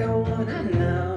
got one I know.